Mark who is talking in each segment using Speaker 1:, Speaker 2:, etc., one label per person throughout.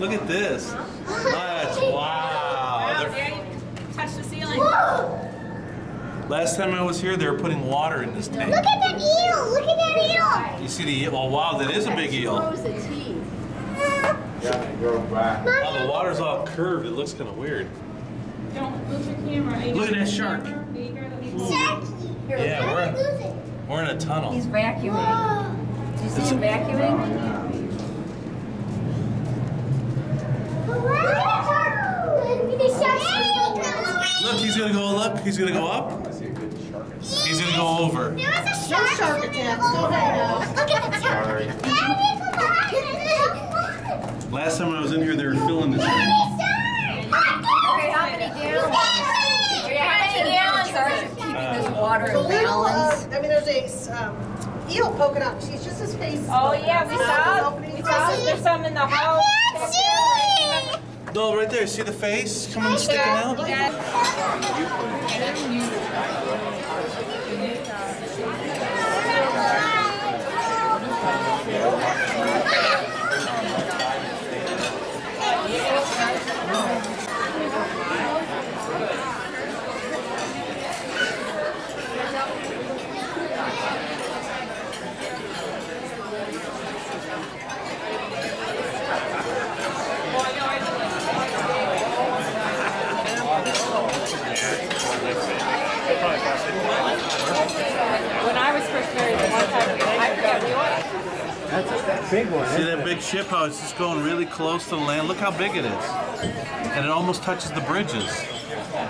Speaker 1: Look
Speaker 2: at
Speaker 1: this. That's wow. They're-
Speaker 3: There you touch the ceiling.
Speaker 2: Whoa.
Speaker 1: Last time I was here, they were putting water in this tank.
Speaker 2: Look at that eel. Look at that eel.
Speaker 1: You see the eel? Oh wow, that is a big eel.
Speaker 4: Close the teeth.
Speaker 1: Wow, the water's all curved. It looks kind of weird.
Speaker 3: Don't lose your camera. You
Speaker 1: Look at
Speaker 3: gonna
Speaker 1: that shark.
Speaker 3: camera? Are you gonna leave-
Speaker 2: Jackie.
Speaker 1: Yeah, we're-
Speaker 2: did I lose it?
Speaker 1: We're in a tunnel.
Speaker 4: He's vacuuming. Do you see him vacuuming?
Speaker 1: Look, he's gonna go. Look, he's gonna go up. He's gonna go over.
Speaker 2: There was a shark. shark attacks. Go ahead. Look at the shark. Daddy, come on.
Speaker 1: Last time I was in here, they were filling this.
Speaker 4: Okay, how many gallons? Okay, how many gallons are you keeping this water in balance?
Speaker 5: uh, I mean, there's a um, eel poking up. She's just his face.
Speaker 3: Oh yeah, we saw. We saw. There's some in the house.
Speaker 2: can't see.
Speaker 1: No, right there. See the face coming sticking out?
Speaker 3: You got- When I was first married, the one time I forget we went.
Speaker 6: That's a that big one.
Speaker 1: See that big ship? How it's just going really close to the land. Look how big it is, and it almost touches the bridges.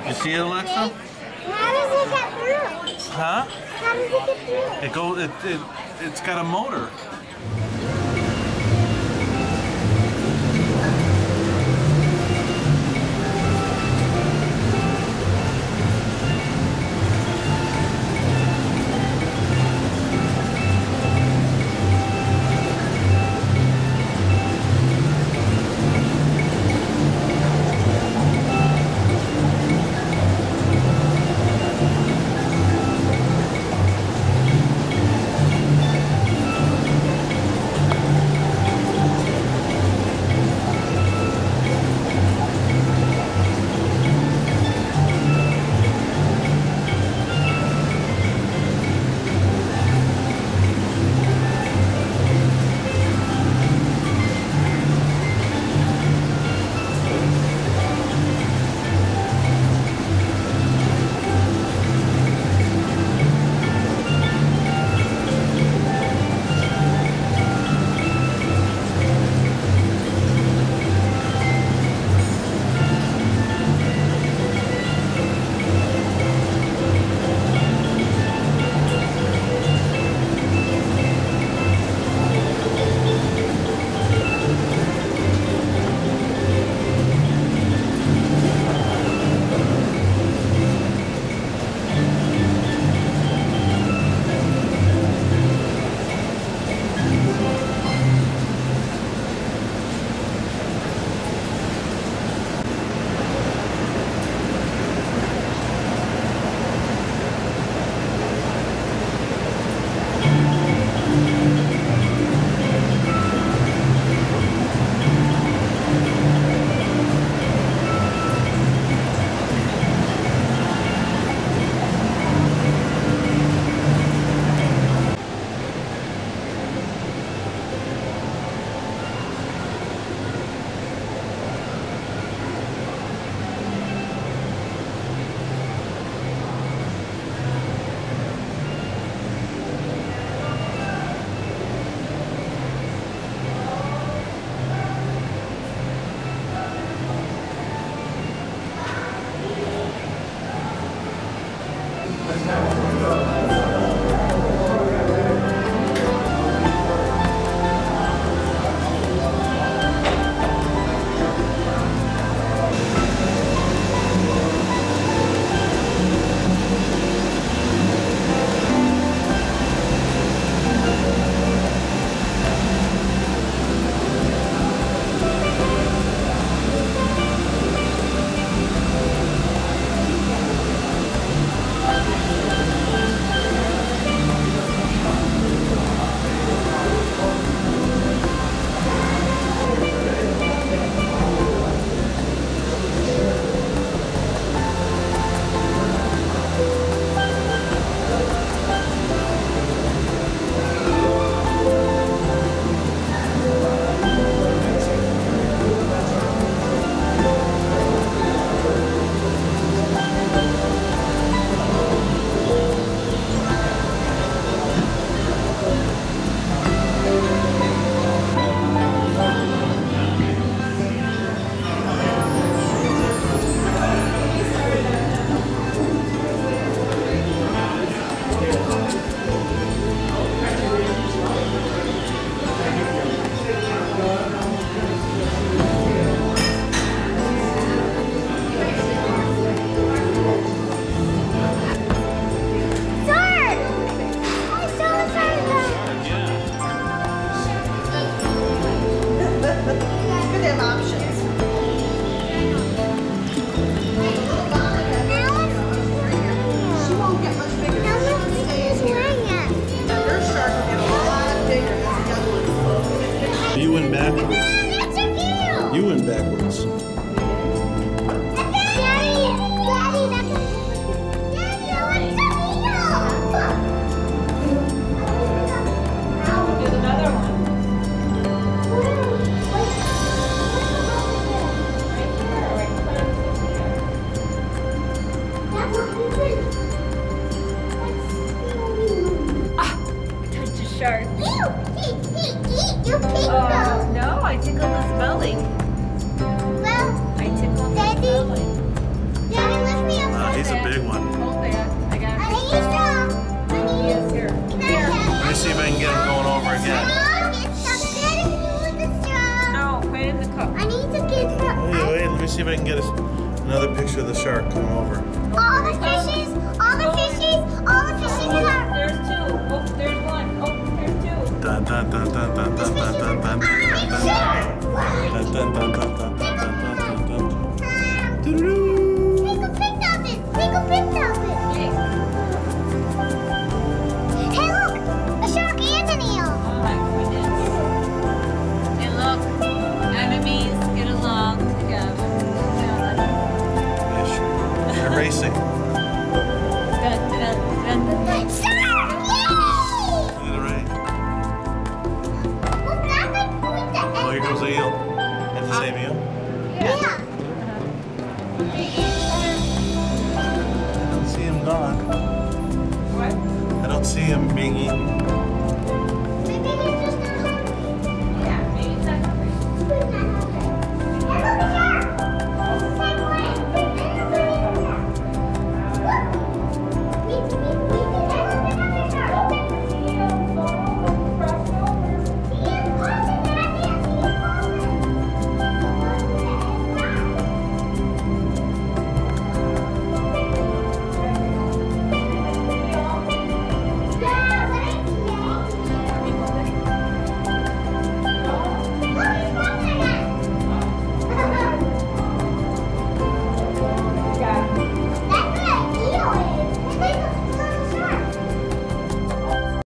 Speaker 1: You see it, Alexa?
Speaker 2: How does it get through?
Speaker 1: Huh?
Speaker 2: How does it get through?
Speaker 1: It goes. It, it it's got a motor. again.
Speaker 2: Look, it's the
Speaker 3: food
Speaker 2: I need to get some.
Speaker 1: Wait, wait, let me see if I can get us another picture of the shark. Come over.
Speaker 2: All the fishes, all the fishes, all the fishes oh, are.
Speaker 3: There's two. Oh, there's one. Oh, there's two.
Speaker 1: Dun, dun, dun, dun, dun, dun, dun, dun, dun. See.